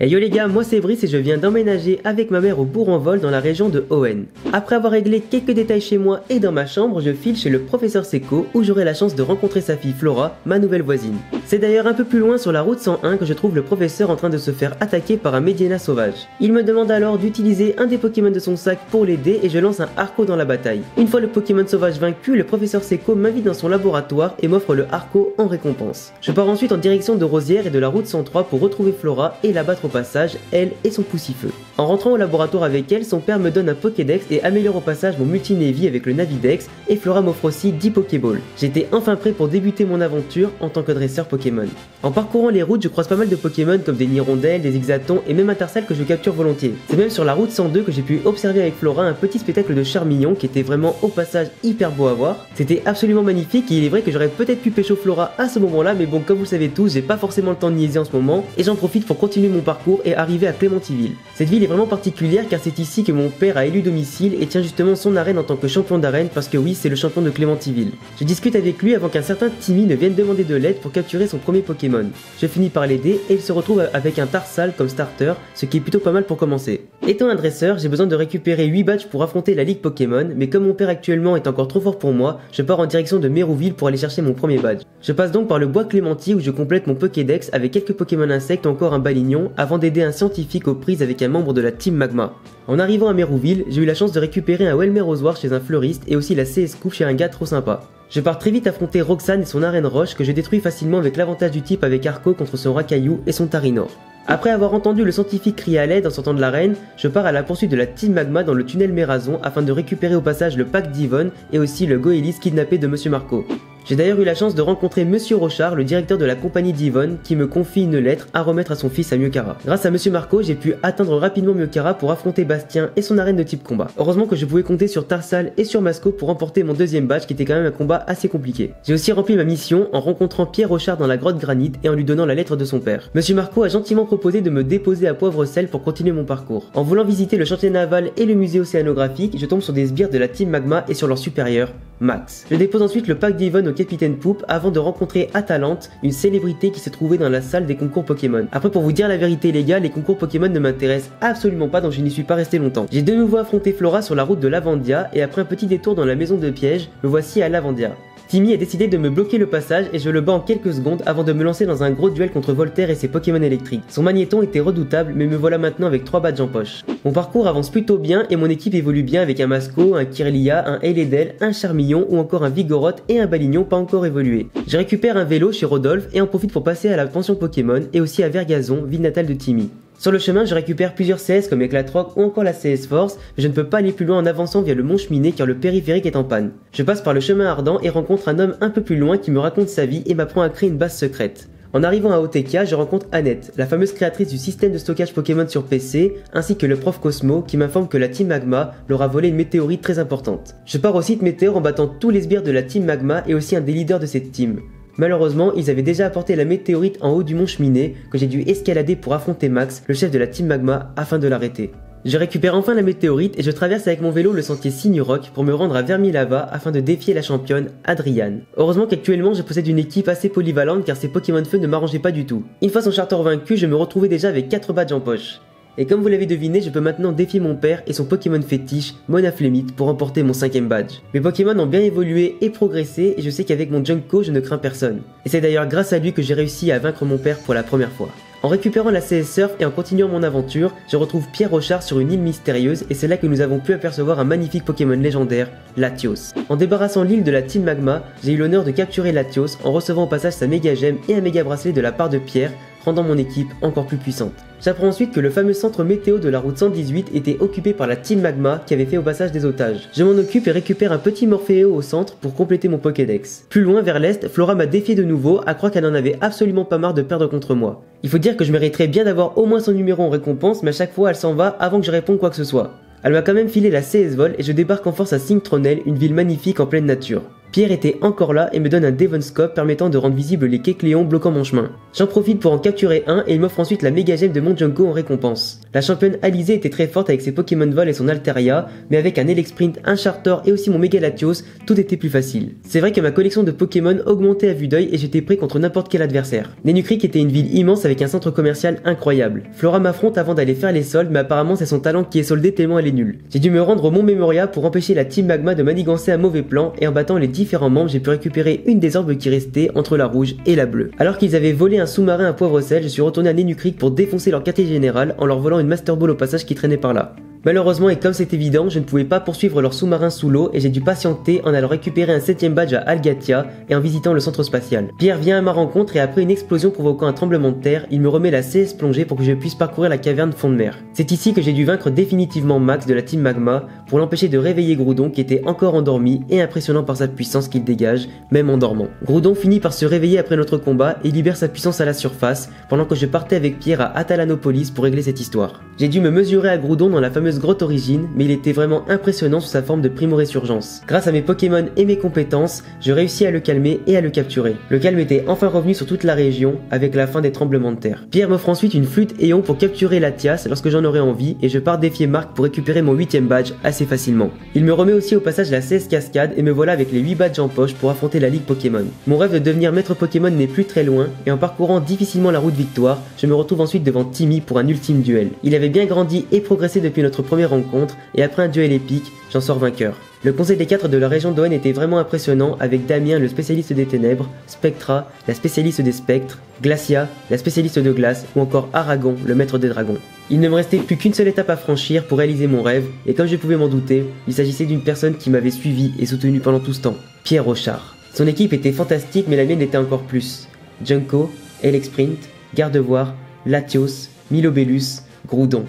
Hey yo les gars, moi c'est Brice et je viens d'emménager avec ma mère au Bourg-en-Vol dans la région de Owen. Après avoir réglé quelques détails chez moi et dans ma chambre, je file chez le professeur Seco où j'aurai la chance de rencontrer sa fille Flora, ma nouvelle voisine. C'est d'ailleurs un peu plus loin sur la route 101 que je trouve le professeur en train de se faire attaquer par un Mediana sauvage. Il me demande alors d'utiliser un des Pokémon de son sac pour l'aider et je lance un Arco dans la bataille. Une fois le Pokémon sauvage vaincu, le professeur Seco m'invite dans son laboratoire et m'offre le Arco en récompense. Je pars ensuite en direction de Rosière et de la route 103 pour retrouver Flora et la battre passage, elle et son poussifeu. En rentrant au laboratoire avec elle, son père me donne un Pokédex et améliore au passage mon multi-Navy avec le Navidex et Flora m'offre aussi 10 Pokéballs. J'étais enfin prêt pour débuter mon aventure en tant que dresseur Pokémon. En parcourant les routes, je croise pas mal de Pokémon comme des Nirondelles, des Exatons et même un que je capture volontiers. C'est même sur la route 102 que j'ai pu observer avec Flora un petit spectacle de Charmillon qui était vraiment au passage hyper beau à voir. C'était absolument magnifique et il est vrai que j'aurais peut-être pu pécho Flora à ce moment-là, mais bon, comme vous le savez tous, j'ai pas forcément le temps de niaiser en ce moment et j'en profite pour continuer mon parcours et arriver à Clémentiville. Cette ville est vraiment particulière car c'est ici que mon père a élu domicile et tient justement son arène en tant que champion d'arène parce que oui, c'est le champion de Clémentiville. Je discute avec lui avant qu'un certain Timmy ne vienne demander de l'aide pour capturer son premier Pokémon. Je finis par l'aider et il se retrouve avec un Tarsal comme starter, ce qui est plutôt pas mal pour commencer. Étant un dresseur, j'ai besoin de récupérer 8 badges pour affronter la ligue Pokémon, mais comme mon père actuellement est encore trop fort pour moi, je pars en direction de Mérouville pour aller chercher mon premier badge. Je passe donc par le bois Clémenti où je complète mon Pokédex avec quelques Pokémon insectes encore un balignon avant d'aider un scientifique aux prises avec un membre de la Team Magma. En arrivant à Mérouville, j'ai eu la chance de récupérer un Welmer Rosoir chez un fleuriste et aussi la CS Coupe chez un gars trop sympa. Je pars très vite affronter Roxane et son arène roche que je détruis facilement avec l'avantage du type avec Arco contre son Rakaillou et son Tarinor. Après avoir entendu le scientifique crier à l'aide en sortant de l'arène, je pars à la poursuite de la Team Magma dans le tunnel Mérazon afin de récupérer au passage le pack d'Yvonne et aussi le Goélis kidnappé de Monsieur Marco. J'ai d'ailleurs eu la chance de rencontrer Monsieur Rochard, le directeur de la compagnie d'Yvonne, qui me confie une lettre à remettre à son fils à Miokara. Grâce à Monsieur Marco, j'ai pu atteindre rapidement Miokara pour affronter Bastien et son arène de type combat. Heureusement que je pouvais compter sur Tarsal et sur Masco pour remporter mon deuxième badge qui était quand même un combat assez compliqué. J'ai aussi rempli ma mission en rencontrant Pierre Rochard dans la grotte granite et en lui donnant la lettre de son père. Monsieur Marco a gentiment proposé de me déposer à Poivre-Sel pour continuer mon parcours. En voulant visiter le chantier naval et le musée océanographique, je tombe sur des sbires de la team Magma et sur leur supérieur, Max. Je dépose ensuite le pack d'Yvonne au capitaine Poupe avant de rencontrer Atalante, une célébrité qui se trouvait dans la salle des concours Pokémon. Après pour vous dire la vérité les gars, les concours Pokémon ne m'intéressent absolument pas donc je n'y suis pas resté longtemps. J'ai de nouveau affronté Flora sur la route de Lavandia et après un petit détour dans la maison de piège, me voici à Lavandia. Timmy a décidé de me bloquer le passage et je le bats en quelques secondes avant de me lancer dans un gros duel contre Voltaire et ses Pokémon électriques. Son magnéton était redoutable mais me voilà maintenant avec 3 badges en poche. Mon parcours avance plutôt bien et mon équipe évolue bien avec un Masco, un Kirlia, un Heiledel, un Charmillon ou encore un Vigoroth et un Balignon pas encore évolué. Je récupère un vélo chez Rodolphe et en profite pour passer à la pension Pokémon et aussi à Vergazon, ville natale de Timmy. Sur le chemin, je récupère plusieurs CS comme Éclatroc ou encore la CS Force, mais je ne peux pas aller plus loin en avançant via le mont Cheminé car le périphérique est en panne. Je passe par le chemin ardent et rencontre un homme un peu plus loin qui me raconte sa vie et m'apprend à créer une base secrète. En arrivant à Otekia, je rencontre Annette, la fameuse créatrice du système de stockage Pokémon sur PC, ainsi que le prof Cosmo qui m'informe que la Team Magma leur a volé une météorite très importante. Je pars au site Météor en battant tous les sbires de la Team Magma et aussi un des leaders de cette team. Malheureusement, ils avaient déjà apporté la météorite en haut du mont Cheminé que j'ai dû escalader pour affronter Max, le chef de la Team Magma, afin de l'arrêter. Je récupère enfin la météorite et je traverse avec mon vélo le sentier Signorock pour me rendre à Vermilava afin de défier la championne Adriane. Heureusement qu'actuellement je possède une équipe assez polyvalente car ces Pokémon feu ne m'arrangeaient pas du tout. Une fois son charter vaincu, je me retrouvais déjà avec 4 badges en poche. Et comme vous l'avez deviné, je peux maintenant défier mon père et son Pokémon fétiche, Monaflemite, pour remporter mon cinquième badge. Mes Pokémon ont bien évolué et progressé, et je sais qu'avec mon Junko, je ne crains personne. Et c'est d'ailleurs grâce à lui que j'ai réussi à vaincre mon père pour la première fois. En récupérant la CS Surf et en continuant mon aventure, je retrouve Pierre Rochard sur une île mystérieuse et c'est là que nous avons pu apercevoir un magnifique Pokémon légendaire, Latios. En débarrassant l'île de la Team Magma, j'ai eu l'honneur de capturer Latios en recevant au passage sa méga gemme et un méga bracelet de la part de Pierre, rendant mon équipe encore plus puissante. J'apprends ensuite que le fameux centre météo de la route 118 était occupé par la Team Magma qui avait fait au passage des otages. Je m'en occupe et récupère un petit Morphéo au centre pour compléter mon Pokédex. Plus loin vers l'est, Flora m'a défié de nouveau à croire qu'elle en avait absolument pas marre de perdre contre moi. Il faut dire que je mériterais bien d'avoir au moins son numéro en récompense mais à chaque fois elle s'en va avant que je réponde quoi que ce soit. Elle m'a quand même filé la CS Vol et je débarque en force à Singtronel, une ville magnifique en pleine nature. Pierre était encore là et me donne un Devon Scope permettant de rendre visible les Kecléons bloquant mon chemin. J'en profite pour en capturer un et il m'offre ensuite la méga gemme de mon Junko en récompense. La championne Alizé était très forte avec ses Pokémon Vol et son Altaria, mais avec un Sprint, un Chartor et aussi mon Mega Latios, tout était plus facile. C'est vrai que ma collection de Pokémon augmentait à vue d'œil et j'étais prêt contre n'importe quel adversaire. Nenukrik était une ville immense avec un centre commercial incroyable. Flora m'affronte avant d'aller faire les soldes, mais apparemment c'est son talent qui est soldé tellement elle est nulle. J'ai dû me rendre au Mont Memoria pour empêcher la Team Magma de manigancer un mauvais plan et en battant les différents membres, j'ai pu récupérer une des orbes qui restait entre la rouge et la bleue. Alors qu'ils avaient volé un sous-marin à poivre sel, je suis retourné à Nenukrik pour défoncer leur quartier général en leur volant une Master Ball au passage qui traînait par là. Malheureusement et comme c'est évident, je ne pouvais pas poursuivre leur sous-marin sous l'eau et j'ai dû patienter en allant récupérer un septième badge à Algatia et en visitant le centre spatial. Pierre vient à ma rencontre et après une explosion provoquant un tremblement de terre, il me remet la CS plongée pour que je puisse parcourir la caverne fond de mer. C'est ici que j'ai dû vaincre définitivement Max de la team Magma pour l'empêcher de réveiller Groudon qui était encore endormi et impressionnant par sa puissance qu'il dégage, même en dormant. Groudon finit par se réveiller après notre combat et libère sa puissance à la surface pendant que je partais avec Pierre à Atalanopolis pour régler cette histoire. J'ai dû me mesurer à Groudon dans la fameuse grotte origine mais il était vraiment impressionnant sous sa forme de primo-résurgence. Grâce à mes Pokémon et mes compétences, je réussis à le calmer et à le capturer. Le calme était enfin revenu sur toute la région avec la fin des tremblements de terre. Pierre m'offre ensuite une flûte Éon pour capturer Latias lorsque j'en aurai envie et je pars défier Marc pour récupérer mon 8ème badge assez facilement. Il me remet aussi au passage la 16 cascade et me voilà avec les 8 badges en poche pour affronter la Ligue Pokémon. Mon rêve de devenir maître Pokémon n'est plus très loin et en parcourant difficilement la route victoire, je me retrouve ensuite devant Timmy pour un ultime duel. Il avait bien grandi et progressé depuis notre première rencontre et après un duel épique, j'en sors vainqueur. Le conseil des quatre de la région d'Owen était vraiment impressionnant avec Damien le spécialiste des ténèbres, Spectra la spécialiste des spectres, Glacia la spécialiste de glace ou encore Aragon le maître des dragons. Il ne me restait plus qu'une seule étape à franchir pour réaliser mon rêve et comme je pouvais m'en douter, il s'agissait d'une personne qui m'avait suivi et soutenu pendant tout ce temps, Pierre Rochard. Son équipe était fantastique mais la mienne était encore plus. Junko, Sprint, Gardevoir, Latios, Milobellus, Groudon.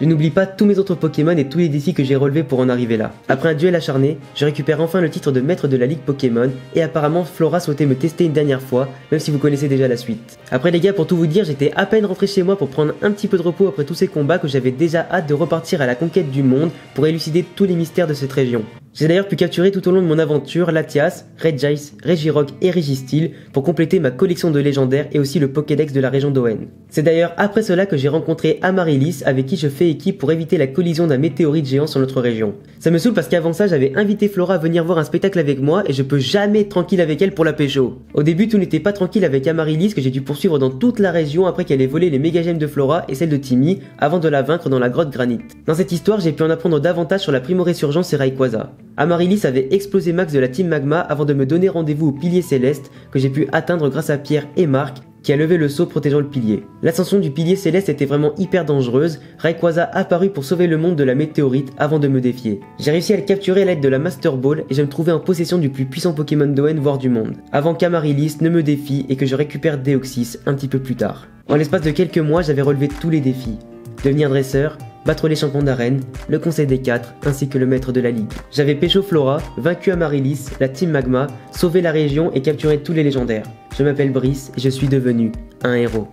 Je n'oublie pas tous mes autres Pokémon et tous les défis que j'ai relevés pour en arriver là. Après un duel acharné, je récupère enfin le titre de maître de la Ligue Pokémon et apparemment Flora souhaitait me tester une dernière fois, même si vous connaissez déjà la suite. Après les gars, pour tout vous dire, j'étais à peine rentré chez moi pour prendre un petit peu de repos après tous ces combats que j'avais déjà hâte de repartir à la conquête du monde pour élucider tous les mystères de cette région. J'ai d'ailleurs pu capturer tout au long de mon aventure Latias, Regice, Regirock et Registil pour compléter ma collection de légendaires et aussi le Pokédex de la région d'Owen. C'est d'ailleurs après cela que j'ai rencontré Amaryllis avec qui je fais équipe pour éviter la collision d'un météorite géant sur notre région. Ça me saoule parce qu'avant ça j'avais invité Flora à venir voir un spectacle avec moi et je peux jamais être tranquille avec elle pour la pécho. Au début tout n'était pas tranquille avec Amaryllis que j'ai dû poursuivre dans toute la région après qu'elle ait volé les méga gemmes de Flora et celles de Timmy avant de la vaincre dans la grotte granite. Dans cette histoire j'ai pu en apprendre davantage sur la Primo-Résurgence et Rayquaza. Amaryllis avait explosé Max de la Team Magma avant de me donner rendez-vous au pilier céleste que j'ai pu atteindre grâce à Pierre et Marc qui a levé le saut protégeant le pilier. L'ascension du pilier céleste était vraiment hyper dangereuse, Rayquaza apparut pour sauver le monde de la météorite avant de me défier. J'ai réussi à le capturer à l'aide de la Master Ball et je me trouvais en possession du plus puissant Pokémon d'Owen voire du monde, avant qu'Amaryllis ne me défie et que je récupère Deoxys un petit peu plus tard. En l'espace de quelques mois, j'avais relevé tous les défis. Devenir dresseur, battre les champions d'arène, le conseil des quatre, ainsi que le maître de la ligue. J'avais pécho Flora, vaincu Amaryllis, la team Magma, sauvé la région et capturé tous les légendaires. Je m'appelle Brice et je suis devenu un héros.